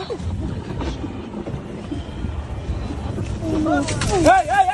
Oh, my gosh. Hey, hey!